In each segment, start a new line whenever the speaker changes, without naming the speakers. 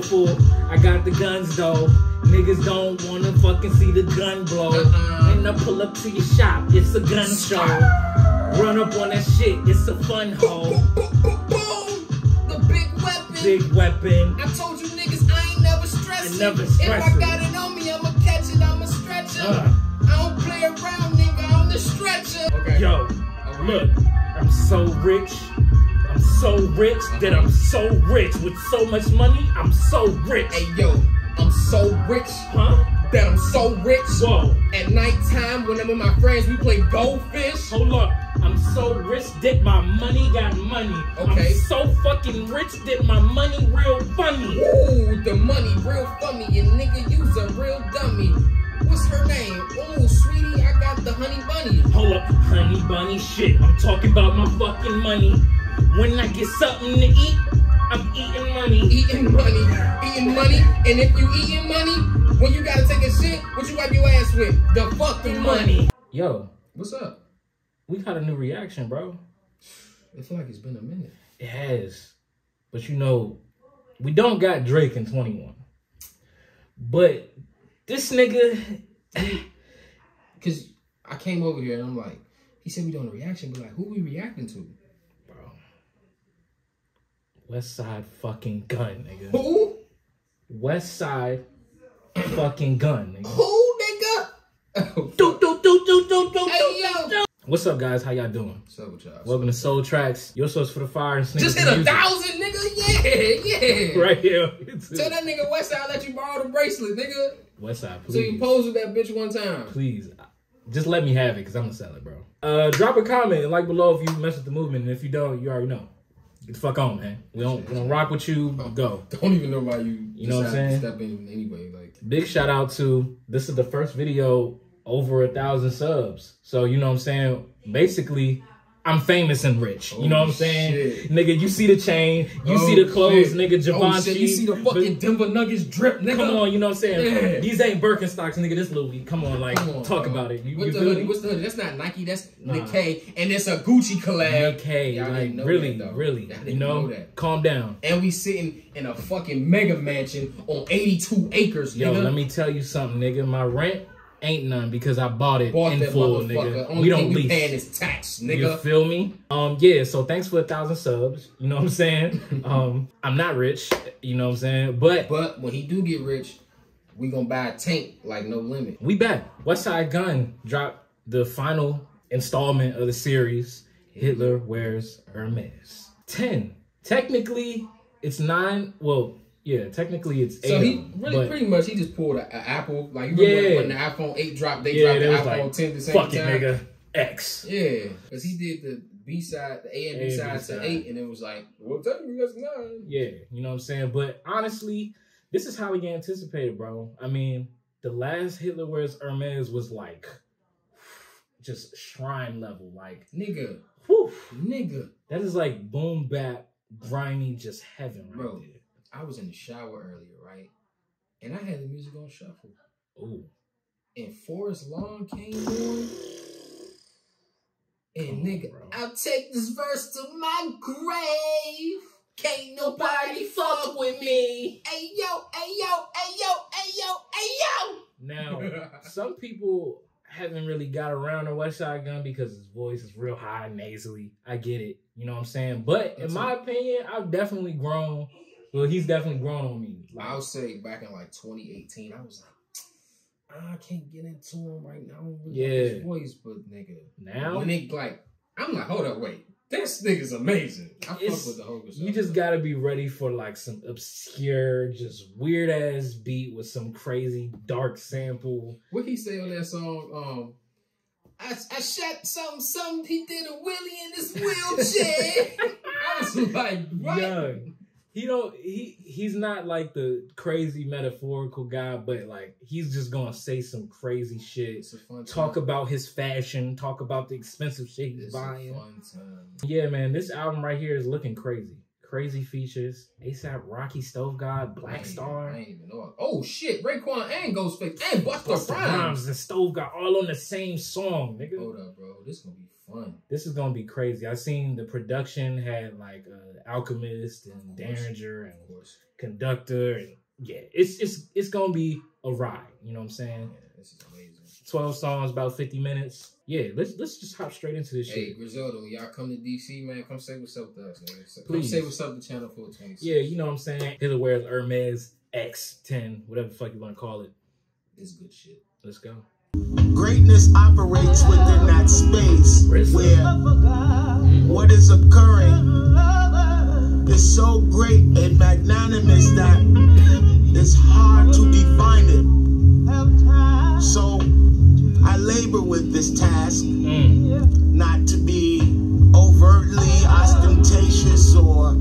beautiful.
I got the guns though. Niggas don't wanna fucking see the gun blow. And I pull up to your shop, it's a gun show. Run up on that shit, it's a fun hole.
Boom, boom, boom, boom. The big weapon.
Big weapon.
I told you niggas I ain't never stressing.
I never
If I got it on me, I'ma catch it, I'ma stretch it.
Uh.
I don't play around, nigga, I'm the stretcher. Okay.
Yo, look, I'm so rich. I'm so rich that I'm so rich. With so much money, I'm so rich.
Hey yo, I'm so rich
Huh?
that I'm so rich.
Whoa.
At nighttime, when I'm with my friends, we play goldfish.
Hold up. I'm so rich that my money got money.
Okay.
I'm so fucking rich that my money real funny.
Ooh, the money real funny, and nigga, you's a real dummy. What's her name? Ooh, sweetie, I got the honey bunny.
Hold up, honey bunny shit. I'm talking about my fucking money. When I get something to eat, I'm eating money.
Eating money, eating money, and if you eating money, when you gotta take a shit, what you wipe your ass with? The fucking money.
Yo,
What's up?
we got a new reaction, bro.
It feel like it's been a minute.
It has. But you know, we don't got Drake in 21. But this nigga,
Cause I came over here and I'm like, he said we doing a reaction, but like, who we reacting to?
West Side fucking gun, nigga.
Who?
West Side fucking gun, nigga.
Who, nigga?
Do, do, do, do, do, do,
Hey,
do,
yo.
do. What's up, guys? How y'all doing?
What's up with y'all?
Welcome to SoleTracks, your source for the fire and
Just hit a thousand, nigga. Yeah, yeah.
Right here.
Tell that nigga Westside let you borrow the bracelet, nigga.
West Side,
So you
please.
pose with that bitch one time.
please just let me have it because i'm gonna sell it bro uh drop a comment and like below if you mess with the movement and if you don't you already know get the fuck on man we don't we don't rock with you oh, go
Don't even know why you.
You know what I'm saying?
Step in anyway, like.
big shout out to this is the first video over a thousand subs so you know what i'm saying basically I'm famous and rich. You know what I'm
Oh,
saying?
shit.
Nigga, you see the chain, you see
Oh,
the clothes,
shit.
nigga, Givenchy.
Oh, shit. You see the fucking Denver Nuggets drip, nigga.
Come on, you know what I'm saying?
Yeah.
These ain't Birkenstocks, nigga. This Louis. Come on, like,
Come on,
talk
bro.
about it. You,
What's
you
the hoodie? What's the hoodie? That's not Nike. That's
Nah.
Nikkei, and it's a Gucci collab. Y'all
like
know
really,
that, though.
really,
Y'all
you know,
know that.
calm down.
And we sitting in a fucking mega mansion on 82 acres,
Yo, let me tell you something, nigga. My rent ain't none because I bought it
Bought
in full, nigga.
Only
We don't
we paying
lease.
is tax,
You
nigga.
feel me? Um, yeah. So thanks for a thousand subs. You know what I'm saying? um, I'm not rich. You know what I'm saying? But
But when he do get rich, we gonna buy a tank like no limit.
we back. Westside Gunn dropped the final installment of the series. Hitler wears Hermes. Ten. Technically, it's nine. Well, yeah. Technically, it's eight.
So he really
but-
pretty much he just pulled an Apple. Like you remember
Yeah.
when the iPhone 8 dropped, they
yeah,
dropped the iPhone
like
10 at the same
fuck it,
time.
nigga. X.
Yeah, because he did the B side, the A and B side to eight, and it was like, well, technically that's nine.
Yeah, you know what I'm saying? But honestly, this is how we get anticipated, bro. I mean, the last Hitler wears Hermes was like just shrine level. Like,
Nigga,
whew,
nigga.
that is like boom bap, grimy, just heaven right
Bro.
there.
I was in the shower earlier, right? And I had the music on shuffle.
Ooh.
And Forest Lawn came on. And
Come on,
nigga,
bro.
I'll take this verse to my grave. Can't nobody fuck with me. Hey yo, hey yo, hey yo, hey yo, hey yo.
Now, some people haven't really got around the Westside Gunn because his voice is real high, nasally. I get it. You know what I'm saying? But in
That's
my opinion, I've definitely grown. Well, he's definitely grown on me. Like,
I'll say back in like 2018, I was like, "Ah, I can't get into him right now. I don't really like his
Yeah.
voice, but nigga,
now,
when it like, I'm like, hold up, wait, this nigga's amazing. I fuck with the whole
you just gotta be ready for like some obscure, just weird ass beat with some crazy dark sample.
What he say on that song? Um, I, I shot something, something He did a Willie in his wheelchair. I was like, what?
Young. He don't he he's not like the crazy metaphorical guy, but like he's just gonna say some crazy shit.
It's a fun
Talk
time.
about his fashion, talk about the expensive shit he's
It's
buying. Yeah, man, this album right here is looking crazy. Crazy features. ASAP Rocky Stove God, Black Star.
I ain't even know. Oh shit, Raekwon and Ghostface and Busta
Busta
Rhymes.
Rhymes and Stove God all on the same song, nigga.
Hold up, bro. This gonna be fun.
This is gonna be crazy. I seen the production had like uh, Alchemist and Daringer and Conductor and yeah, it's it's it's gonna be a ride. You know what I'm saying?
Yeah, this is amazing.
Twelve songs, about fifty minutes. Yeah, let's let's just hop straight into this
Hey,
shit.
Griselda, y'all come to DC, man, come say what's up to us, man. Come
Please.
say what's up to Channel 426.
Yeah, you know what I'm saying. Hitler wears Hermes X10, whatever the fuck you want to call it.
It's good shit.
Let's go.
Greatness operates within that space
Where's
where what is occurring is so great and magnanimous that it's hard to define it. So I labor with this task
Mm.
not to be overtly ostentatious or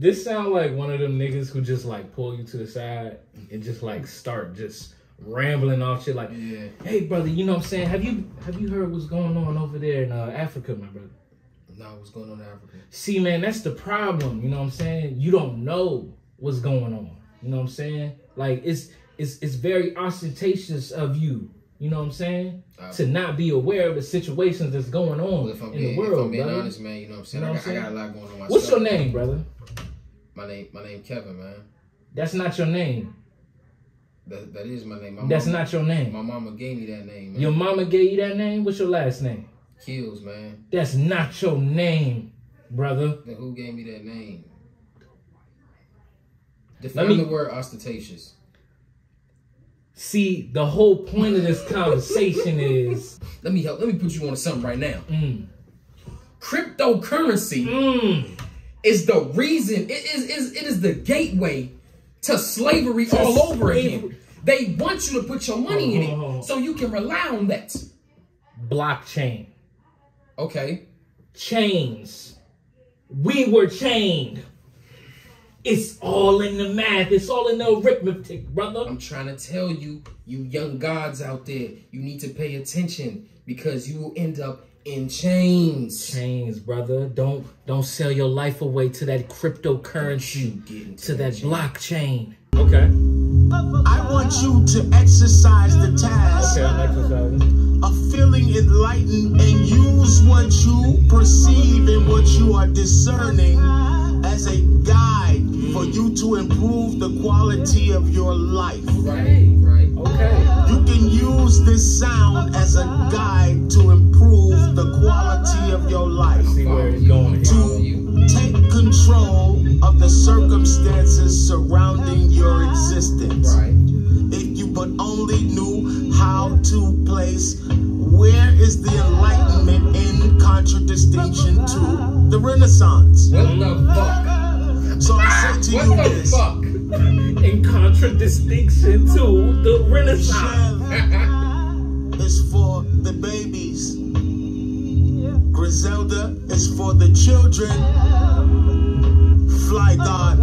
This sound like one of them niggas who just like pull you to the side and just like start just rambling off shit like,
Yeah.
hey brother, you know what I'm saying? Have you have you heard what's going on over there in uh, Africa, my brother?
Nah, what's going on in Africa?
See, man, that's the problem. You know what I'm saying? You don't know what's going on. You know what I'm saying? Like it's it's it's very ostentatious of you. You know what I'm saying?
Uh,
to not be aware of the situations that's going on
Well,
in
being,
the
if
world,
I'm being
brother.
honest, man, you know what I'm saying?
You know
I,
what
got,
I'm
I got a lot going on myself.
What's your name, brother?
My name, my name, Kevin, man.
That's not your name.
That, that is my name. My
That's
mama,
not your name.
My mama gave me that name, man.
Your mama gave you that name. What's your last name?
Kills, man.
That's not your name, brother.
Then who gave me that name? Define
me-
the word ostentatious.
See, the whole point of this conversation is,
Let me help. Let me put you on something right now.
mm,
Cryptocurrency
mm,
is the reason. It is, is it is the gateway to slavery all over
slavery.
again. They want you to put your money in
Oh.
it so you can rely on that.
blockchain,
Okay.
chains. We were chained. It's all in the math. It's all in the arithmetic, brother.
I'm trying to tell you, you young gods out there, you need to pay attention because you will end up in chains.
Chains, brother. Don't don't sell your life away to that cryptocurrency,
Get
to that
chain.
blockchain. Okay.
I want you to exercise the task
Okay, I'm exercising.
Of feeling enlightened and use what you perceive and what you are discerning as a guide for you to improve the quality of your life.
Right, right.
Okay.
You can use this sound as a guide to improve the quality of your life.
See where it's going.
To.
Take control of the circumstances surrounding your existence.
Right.
If you but only knew how to place where is the enlightenment in contradistinction to the Renaissance.
What the fuck?
So I say to you
the
this.
fuck?
In contradistinction to the Renaissance.
Is for the babies. Griselda is for the children. Fly God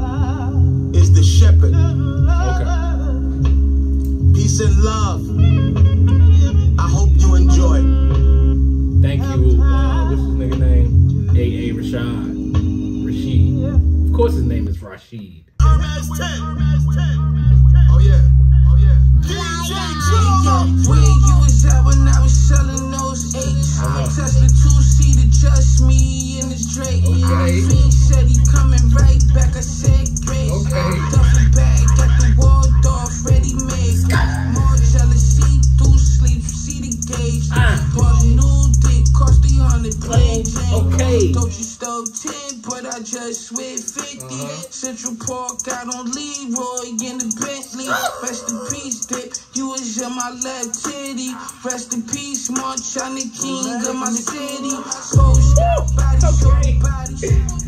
is the shepherd.
Okay.
Peace and love. Enjoy.
Thank you. Uh, what's his nigga name? A.A. Rashad. Rashid. Of course his name is Rashid.
Left titty. Rest in peace, March on the king of my city. Post body,
Okay.
show body.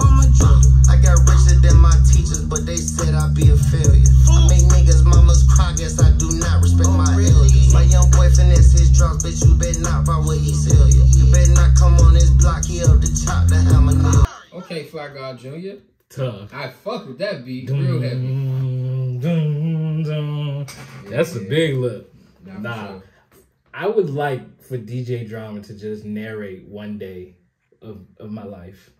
On my drunk.
I got richer than my teachers, but they said I'd be a failure. I make niggas mamas cry, guess I do not respect oh, my elders. My young boy finesse his drugs, bitch, you better not buy what he sell you. You better not come on this block, he up the chop the hammer nail.
Okay, Fly God Jr.
Tough.
I fuck with that beat. Mm-hmm. Real heavy.
Dun, dun, dun. That's a big look.
Nah,
Nah.
sure.
I would like for DJ Drama to just narrate one day of, of my life.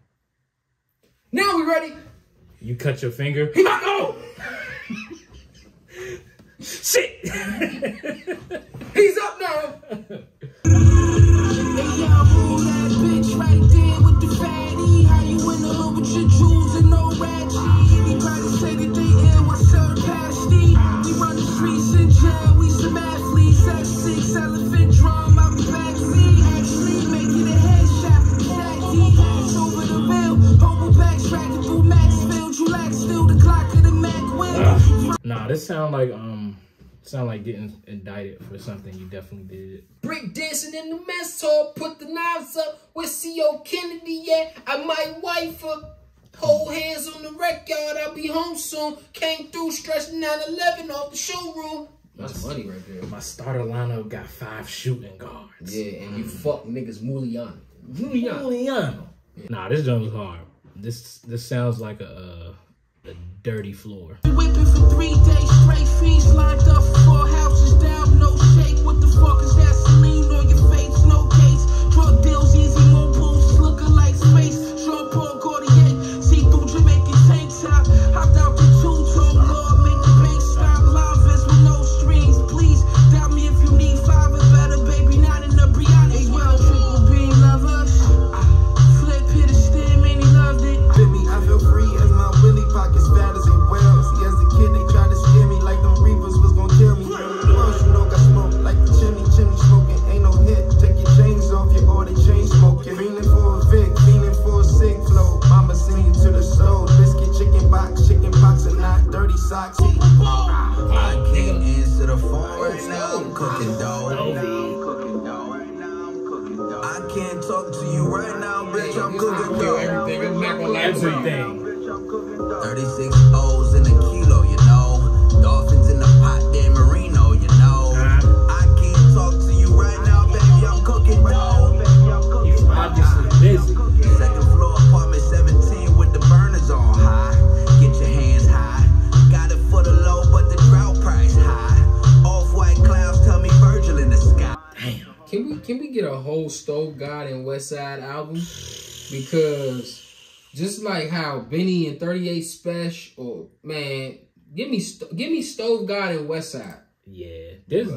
Now we ready?
You cut your finger.
He might go.
Shit!
He's up now.
Hey, we run the streets in jail, we some athletes. At six, elephant drum out the backseat. Actually making a headshot. Stack D, ass over the bill. Over backtracking through Maxfield. You lack still the clock of the Mac wheel.
Nah, this sound like, um... Sound like getting indicted for something you definitely did.
Brick dancing in the mess hall, put the knives up. Where C.O. Kennedy at? I might wife her. Hold hands on the rec yard, I'll be home soon. Came through, stretched 911 off the showroom. That's money right there.
My starter lineup got five shooting guards.
Yeah, and you fuck niggas Mulian.
Juliano. Juliano. Nah, this joint was hard. This this sounds like a a, a dirty floor.
Whipping for three days straight, fees lined up four houses down, no shake. What the fuck is that?
Everything.
36 O's in a kilo, you know. Dolphins in the pot, Dan Marino, you know. Uh-huh. I can't talk to you right now, baby. I'm cooking dough.
He's obviously busy.
Second floor, apartment 17 with the burners on high. Get your hands high. Got it for the low, but the drought price high. Off white clouds tell me Virgil in the sky.
Can we can we get a whole Stove God and West Side album? Because just like how Benny and 38 Special, oh, man, give me give me Stove God and West Side.
Yeah, this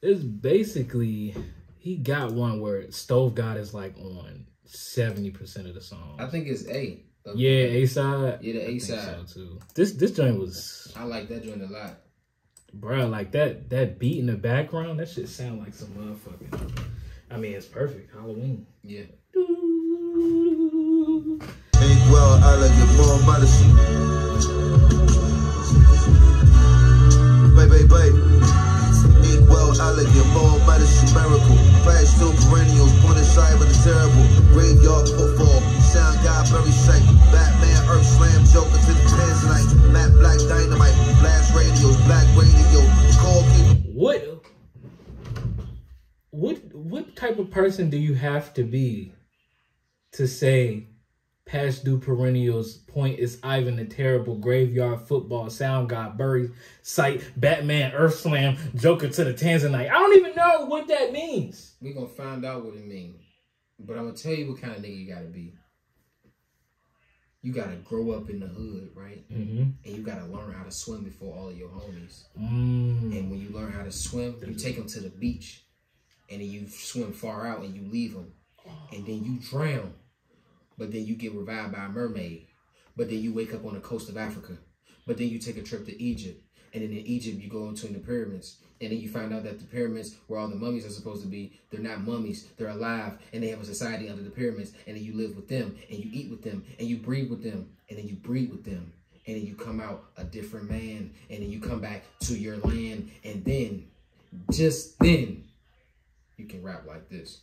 this basically he got one where Stove God is like on seventy percent of the song.
I think it's A.
Yeah, A side.
Yeah, the A side.
so too. This this joint was,
I like that joint a lot.
bruh, like that that beat in the background. That shit sound like some motherfucking. I mean, it's perfect. Halloween.
Yeah.
Big well, I like it more. Eat well, elegant, more medicine, miracle. Flash still perennials, with the terrible. Graveyard football, sound guy, very. Batman, Earth Slam, Joker to the. Matt Black Dynamite, blast radios, black radio. Call.
What what what type of person do you have to be to say past due perennials point is Ivan the Terrible Graveyard Football Sound God Bury Sight Batman Earth Slam Joker to the Tanzanite? I don't even know what that means.
we gonna find out what it means. But I'm gonna tell you what kind of nigga you gotta be. You gotta grow up in the hood, right?
Mm-hmm.
And you gotta learn how to swim before all of your homies.
Mm.
And when you learn how to swim, you take them to the beach, and then you swim far out and you leave them, and then you drown, but then you get revived by a mermaid, but then you wake up on the coast of Africa, but then you take a trip to Egypt, and then in Egypt you go into the pyramids, and then you find out that the pyramids where all the mummies are supposed to be, they're not mummies, they're alive, and they have a society under the pyramids, and then you live with them, and you eat with them, and you breathe with them, and then you breathe with them and then you come out a different man, and then you come back to your land, and then, just then, you can rap like this.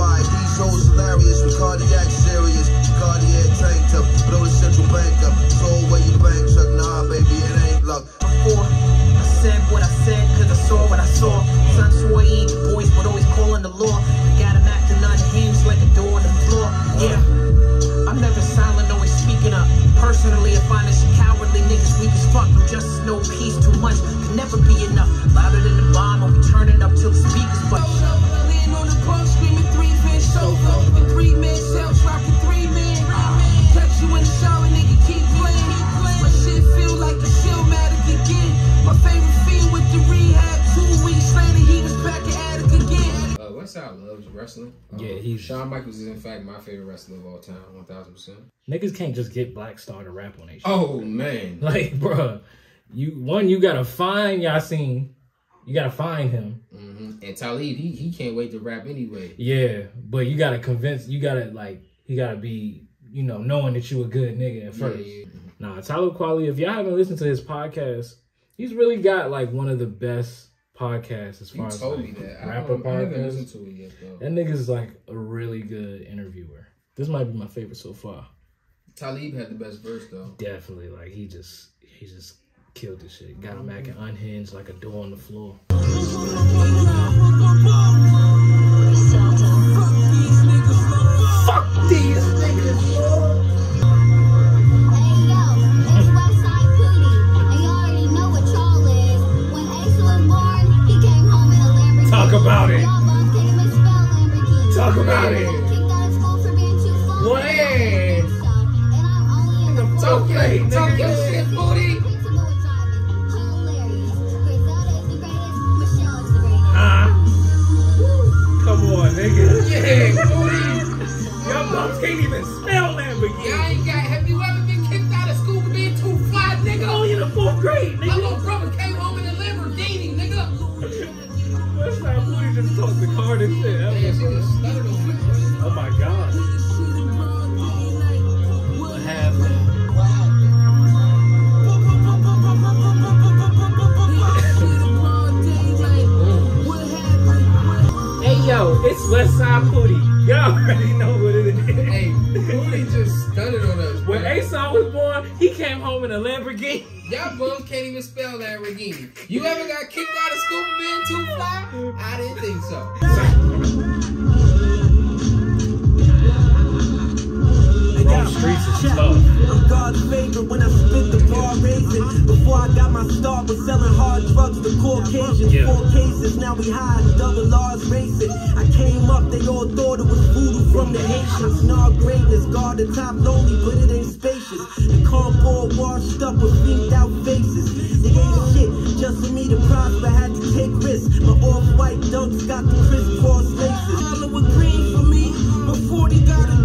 B-E-Y, these hoes hilarious, with cardiac serious, cardiac tanked up, blow the central bank up, throw away your bank truck, nah baby, it ain't luck.
before. I said what I said, cause I saw what I saw. Son swore he boys, but always calling the law. I got him acting unhinged like a door on the floor. Yeah. I'm never silent, always speaking up. Personally, if I find this cowardly niggas weak as fuck. No justice, no peace, too much. Can never be enough. Louder than the bomb, I'll be turning up till the
Westside loves wrestling.
Yeah,
Um,
he's-
Shawn Michaels is in fact my favorite wrestler of all time, one thousand percent.
Niggas can't just get Black Star to rap on shit.
Oh man,
Like, bro, you one you gotta find Yasiin, you gotta find him.
hmm and Talib, he he can't wait to rap anyway.
Yeah, but you gotta convince. You gotta like. He gotta be you know, knowing that you a good nigga at first.
yeah.
Nah, Talib Kweli, if y'all haven't listened to his podcast, he's really got like one of the best podcasts as
You
far as
told
like,
me that. I,
rapper
don't, I haven't
podcasts.
listened to it yet though.
That nigga's like a really good interviewer. This might be my favorite so far.
Talib had the best verse though.
Definitely, like he just he just killed this shit. Got him acting mm-hmm. unhinged like a door on the floor. Talk
we double R's racing. I came up, they all thought it was voodoo from the Haitians. Nah, greatness, guard the top lonely, but it ain't spacious. The cardboard washed up with beamed out faces. They ain't shit, just for me to prosper, had to take risks. My off-white dunks got the crisscross laces.
With green for me. But 40 got
a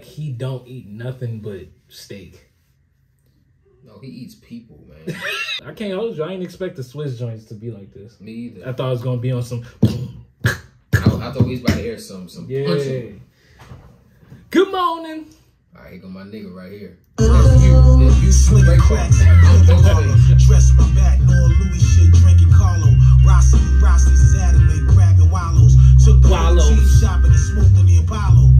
like
he don't eat nothing but steak.
No, he eats people, man.
I can't hold you. I ain't expect the Swiss joints to be like this.
Me either.
I thought it was gonna be on some.
I, I thought we was about to hear some some
Yeah.
punching.
Good morning.
All right, here go my nigga right here. That's you. That's you.
Slick
Right
cracks,
I'm
Ghostface. Dress my back, no Louis shit, drinking Carlo. Rossi, Rossi's is grabbing wallows. Took the
Wallows.
cheese shopping and smoked in the Apollo.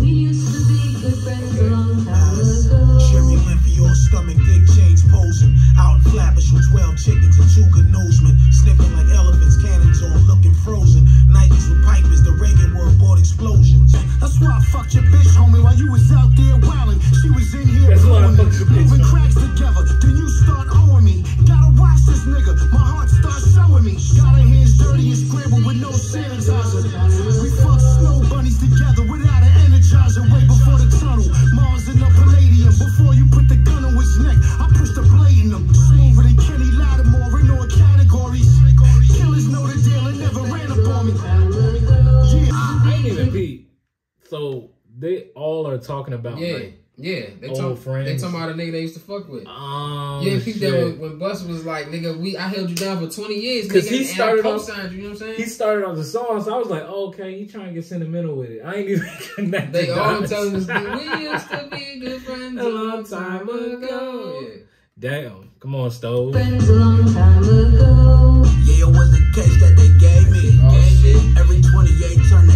We used to be good friends a long time ago.
Cherry Lymphy, stomach, big chains posing. Out in Flatbush with 12 chickens and two good nosemen. Sniffing like elephants, cannons on, looking frozen. Nikes with pipers, the Reagan word bought explosions. That's why I fucked your bitch, homie, while you was out there wildin'. She was in here
That's why I
blowing me,
fucked your bitch,
moving cracks together. Then you start owing
about
Yeah.
like
Yeah, they
Old
talk,
friends.
They talking about a nigga they used to fuck with.
Um,
yeah, peep
shit.
that when, when Bus was like, nigga, we I held you down for twenty years,
'Cause
nigga,
he started
I
off-
you. You know what I'm saying?
He started on the song, so I was like, oh, okay, he trying to get sentimental with it. I ain't even connected.
They all
dots.
telling us we used to be good friends
A long time ago.
Yeah.
Damn, come on, Stove.
Friends a long time ago.
Yeah, it was the case that they gave me.
Oh,
gave
shit.
me. Every 28 turned to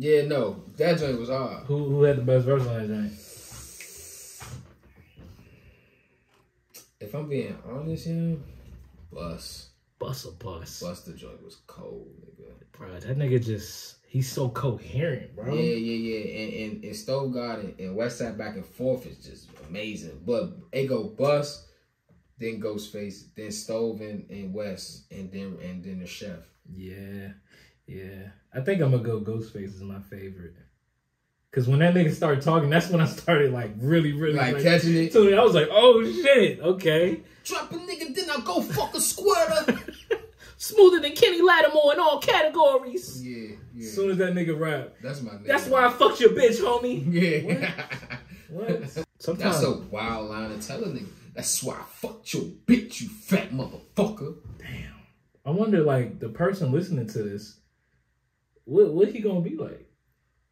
Yeah, no, that joint was hard.
Who who had the best verse on that joint?
If I'm being honest, yeah, Bus,
Bust a bus.
Bus the joint was cold, nigga.
Bro, that nigga just, he's so coherent, bro.
Yeah, yeah, yeah. And and, and Stove God and, and Westside back and forth is just amazing. But it go Bus, then Ghostface, then Stove and, and West, and then and then the chef.
Yeah, yeah. I think I'm gonna go Ghostface is my favorite. Cause when that nigga started talking, that's when I started like really, really
Like catching it.
So I was like, oh shit, okay.
Drop a nigga, then I go fuck a squirter.
Smoother than Kenny Lattimore in all categories.
yeah, yeah.
As soon as that nigga rap.
that's my nigga.
That's why I fucked your bitch, homie.
Yeah.
What? Sometimes
That's a wild line to tell a nigga. That's why I fucked your bitch, you fat motherfucker. Damn.
I wonder, like, the person listening to this, what what he gonna be like?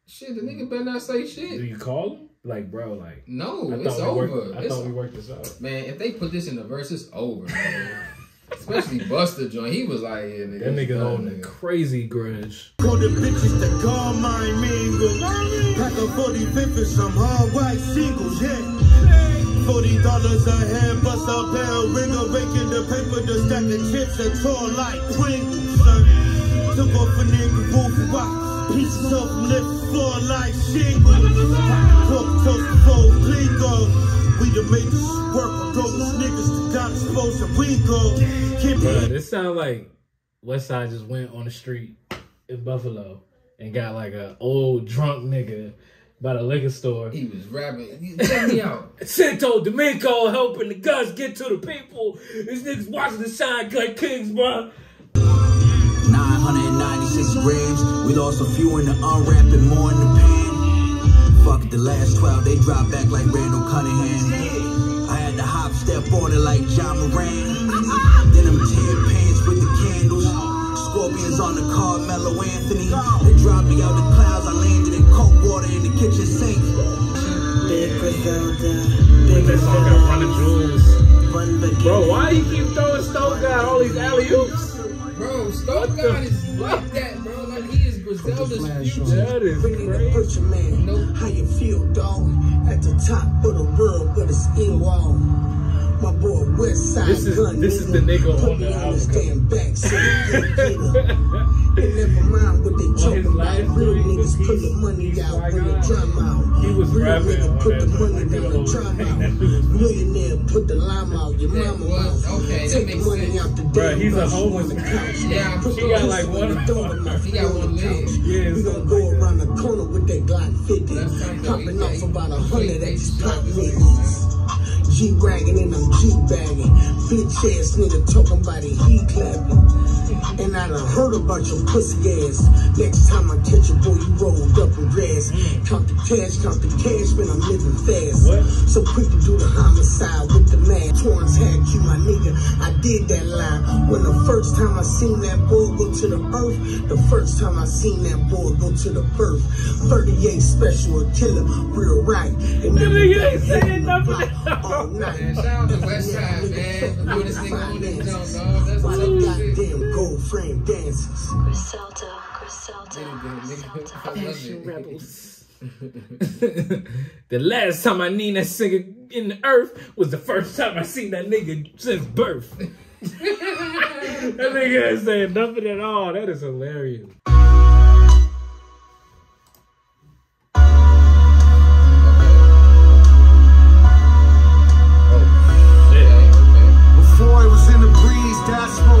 Shit, the nigga better not say shit.
Do you call him? Like, bro, like,
No, it's over.
worked. I
It's-
thought we worked this out.
Man, if they put this in the verse, it's over. Especially Busta joint. He was like, yeah, nigga.
That nigga
done,
holding a crazy grudge.
Call the bitches to call my mingle. Pack a 45th and some hard white singles, yeah. Forty dollars a head, bust a bell, ring a rake in the paper, the stack of chips that tall like Pringles, son. Took off a nigga roof rock, pieces off lip floor like shingles. Pork toast before Glico. We done made this work, those niggas to God disposed and we go.
Bro, this sound like Westside just went on the street in Buffalo and got like a old drunk nigga by the liquor store.
He was rapping. He- Check me out.
Santo Domingo helping the guns get to the people. These niggas watching the shine like kings, bro.
996 grams. We lost a few in the unwrap and more in the pan. Fuck the last 12, they dropped back like Randall Cunningham. I had to hop step on it like Ja Morant. Then them tan pants with the candles. Scorpions on the car, Melo Anthony. They dropped me out the clouds. I landed in cold water in the kitchen sink.
Big Griselda,
With that song got Run the Jewels. Bro, why do you keep throwing Stove God all these alley oops?
Bro, Stove God is like that, bro. Like he is Griselda's future.
That is crazy.
man.
Nope.
How you feel, dog? At the top of the world, but it's in wall. My boy Westside
This is-
Gun,
this is the nigga
Put
on
me
the
on his
album
damn back so he can't get up. And never mind what they talk
his
about. Real niggas put the money out when the
uh,
drum out.
he was
Real
rapping
nigga put the money down
the
the drum out.
That shit was-
Millionaire put the lime out. Your mama mouth.
okay,
Take the money out the
Bruh,
damn
he's a
house
homeless
on the couch.
Yeah,
Put
he
the
got
rest
like one-
the dough
he got
on the
one leg.
couch.
Yeah,
We
something
gon' go around the corner with that Glock 50. Popping off about a hundred
he-
at these
he-
pop niggas. G bragging and I'm G bagging. Bitch ass nigga talking about it, he clapping. And I done heard about your pussy ass. Next time I catch a boy, you rolled up in grass. Count the cash, count the cash, man, I'm living fast.
What?
So quick to do the homicide with the man. Torrance had you, my nigga. I did that line. When the first time I seen that boy go to the earth, the first time I seen that boy go to the birth. 38 special, a killer, real right. And never
nigga ain't saying nothing. Oh, the last time I seen that nigga in the earth was the first time I seen that nigga since birth. that nigga ain't saying nothing at all. That is hilarious.
decimal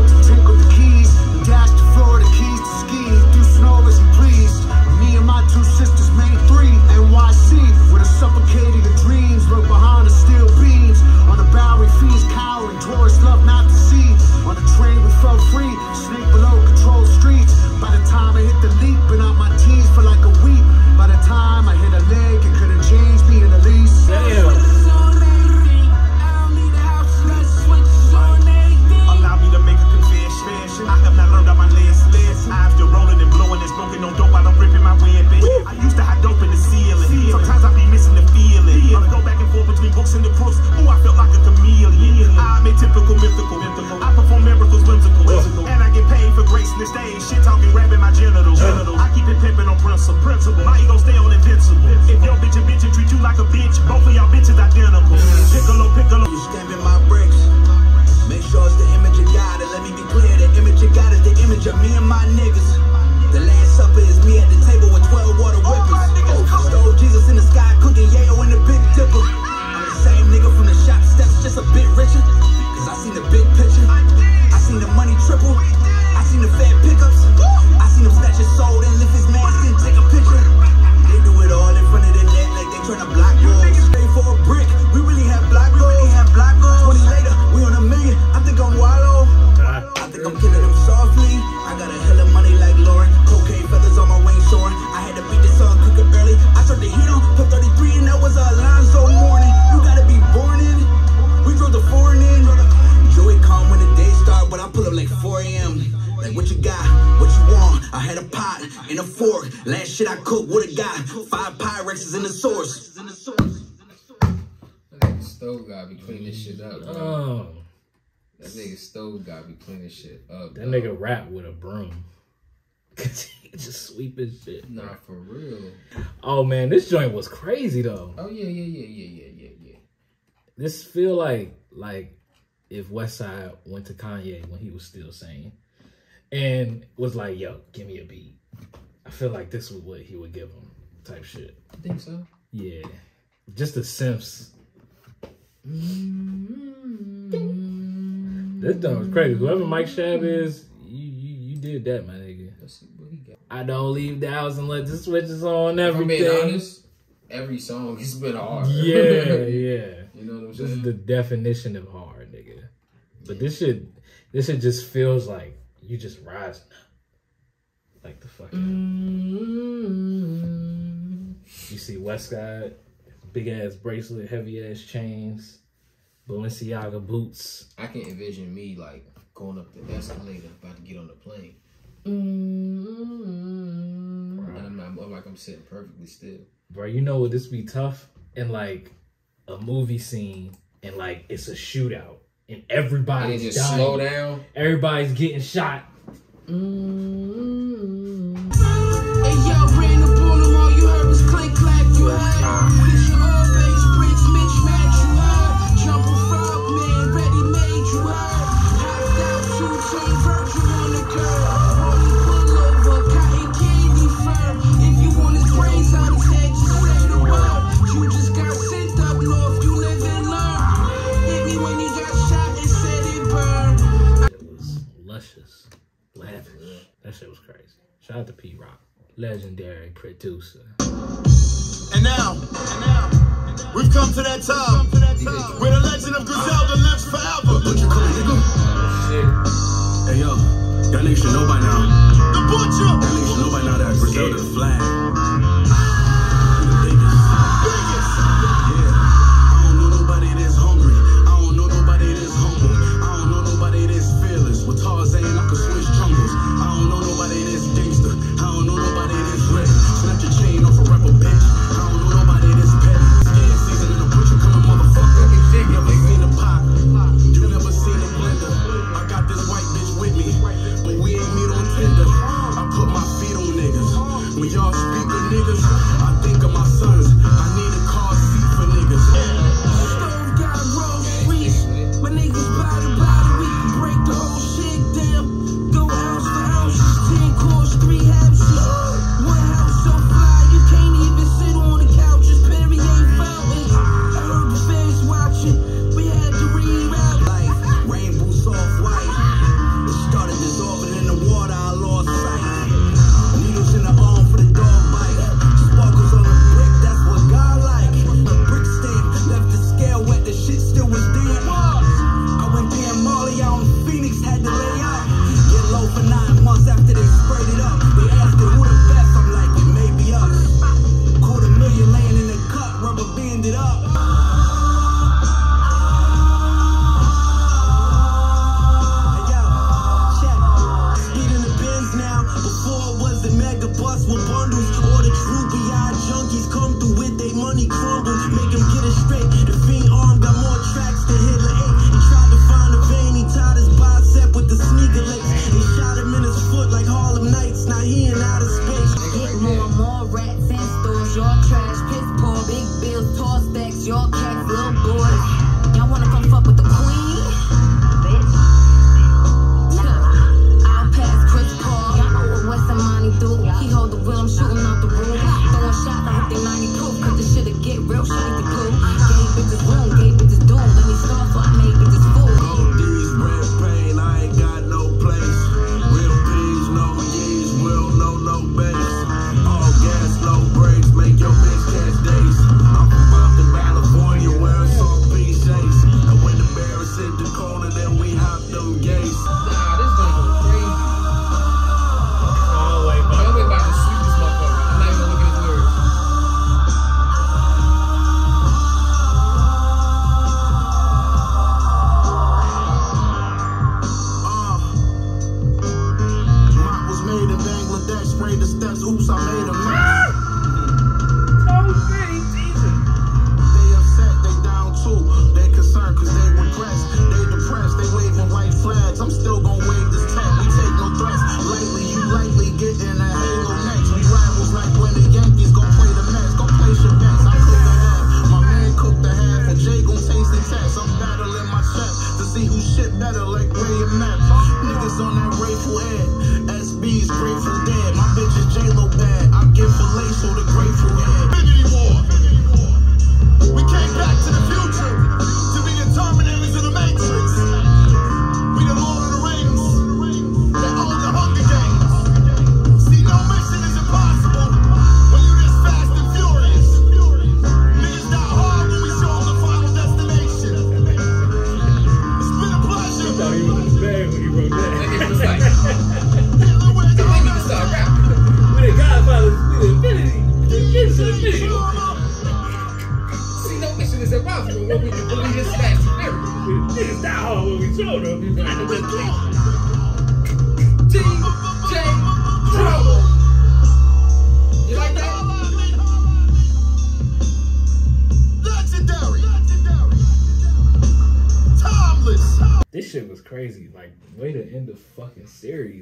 clean this shit up. That nigga
rap with a broom. Cause he just sweeping shit.
Nah, for real.
Oh man, this joint was crazy though.
Oh yeah, yeah, yeah, yeah, yeah, yeah, yeah.
This feel like like if Westside went to Kanye when he was still sane, and was like, yo, give me a beat. I feel like this was what he would give him type shit.
You think so?
Yeah. Just the Simps. Mm. This dog is crazy. Whoever Mike Shabb is, you, you you did that, my nigga. I don't leave the house unless the switch is on
everything. I'm being honest, every song has been hard.
Yeah, yeah.
you know what I'm saying?
This is the definition of hard, nigga. But this shit, this shit just feels like you just rising up. Like the fucking. Mm-hmm. You see West Side, big ass bracelet, heavy ass chains. Balenciaga boots.
I can envision me like going up the escalator, about to get on the plane. Mm-hmm. Right. I'm, not, I'm like I'm sitting perfectly still.
Bro, you know would this be tough in like a movie scene and like it's a shootout and everybody
just
dying.
slow down.
Everybody's getting shot.
Mm-hmm. legendary producer. And now, and
now, and now we've come to that time to that time where the legend of Griselda lives forever.
Look, you cool, nigga. Shit. Hey, yo, y'all nigga should know by now.
The Butcher!
That nigga should know by now that Griselda's flag.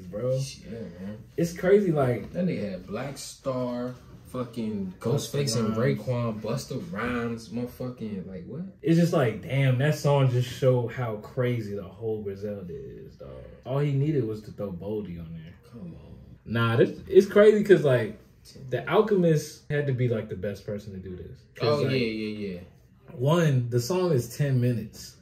Bro.
Yeah, man.
It's crazy. Like,
That nigga had Black Star, fucking Ghostface and
Rhymes.
Raekwon, Busta Rhymes, motherfucking like what?
it's just like, damn, that song just showed how crazy the whole Griselda is, dog. All he needed was to throw Boldy on there.
Come on.
Nah, this it's crazy because like the Alchemist had to be like the best person to do this.
Oh
like,
yeah, yeah, yeah.
One, the song is ten minutes.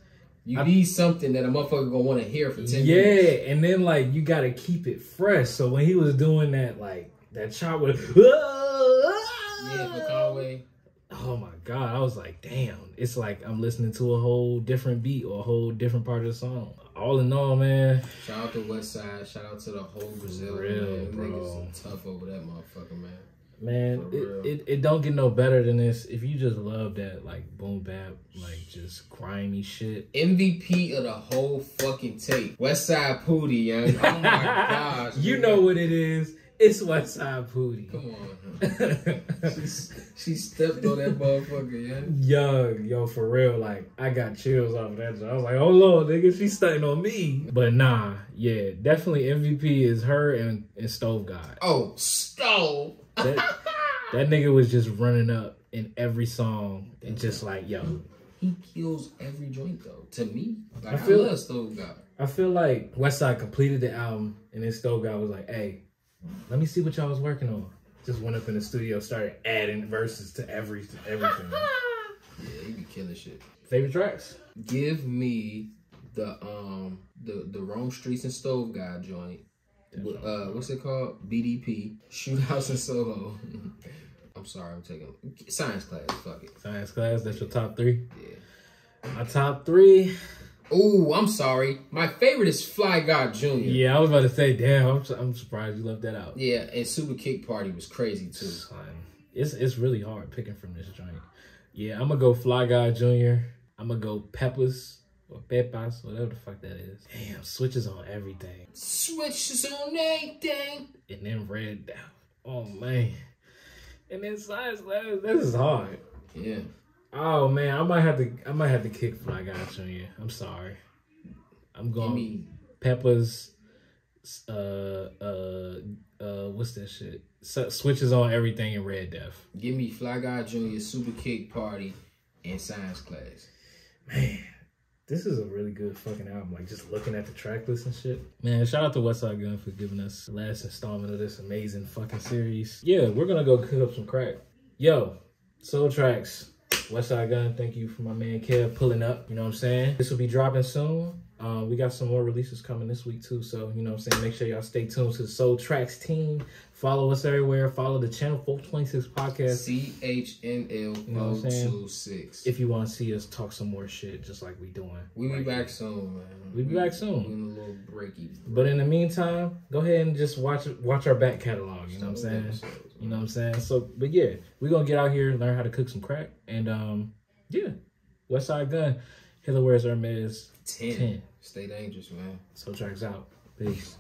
You
I-
need something that a motherfucker gonna want to hear for ten
yeah,
minutes.
and then like you got to keep it fresh. So when he was doing that, like that chop with, yeah,
Yeah, for ah! Conway.
Oh my god, I was like, damn, it's like I'm listening to a whole different beat or a whole different part of the song. All in all, man,
Shout out to West Side. Shout out to the whole Brazil.
Real,
man.
Bro.
Niggas tough over that motherfucker, man.
Man, it, it, it don't get no better than this. If you just love that like boom bap, like just grimy shit.
MVP of the whole fucking tape. West Side Pootie, young. Oh my gosh.
you
man.
know what it is. It's Westside Pootie.
Come on. she, she stepped on that motherfucker, yeah.
Yo, yo, for real, like I got chills off of that. I was like, oh lord, nigga, she's stunting on me. But nah, yeah, definitely MVP is her and, and Stove God.
Oh, stove.
That, that nigga was just running up in every song and just like, yo,
He kills every joint though. To me, like
I
I,
feel-
love Stove God.
I feel like Westside completed the album and then Stove God was like, hey, let me see what y'all was working on. Just went up in the studio, started adding verses to every everything.
Yeah, he be killing shit.
Favorite tracks?
Give me the um the the Rome Streetz and Stove God joint. Uh, what's it called? BDP. Shootouts in Soho. I'm sorry, I'm taking science class. Fuck it.
Science class, that's your top three.
Yeah.
My top three.
Oh, I'm sorry. My favorite is Fly God Jr.
Yeah, I was about to say, damn, I'm, I'm surprised you left that out.
Yeah, and Super Kick Party was crazy too.
Son, It's it's really hard picking from this joint. Yeah, I'm gonna go Fly God Jr. I'm gonna go Peppers or Pepas, whatever the fuck that is. Damn, switches on everything.
Switches on everything.
And then Red Death. Oh man. And then Science Class. This is hard.
Yeah.
Oh man, I might have to I might have to kick Fly God Jr. I'm sorry. I'm going
me
Peppers. Uh, uh, uh, what's that shit? S- switches on everything in Red Death.
give me Fly God Jr. Super Kick Party and Science Class.
Man, this is a really good fucking album. Like just looking at the track list and shit. Man, shout out to Westside Gunn for giving us last installment of this amazing fucking series. Yeah, we're gonna go cook up some crack. Yo, SoleTracks, Westside Gunn. Thank you for my man Kev pulling up. You know what I'm saying? This will be dropping soon. Um, we got some more releases coming this week too. So you know what I'm saying. Make sure y'all stay tuned to the SoleTracks team. Follow us everywhere. Follow the channel 426 podcast.
C H N L
know what
026.
If you want to see us talk some more shit, just like we doing.
We be
right
back
here.
soon, man.
We be back soon.
In a little breaky.
But in the meantime, go ahead and just watch watch our back catalog. You know what I'm saying? You know what I'm saying? So, but yeah, we're gonna get out here and learn how to cook some crack. And um, yeah, West Side Gunn, wears Hermes
10.
10.
Stay dangerous, man.
SoleTracks out. Peace.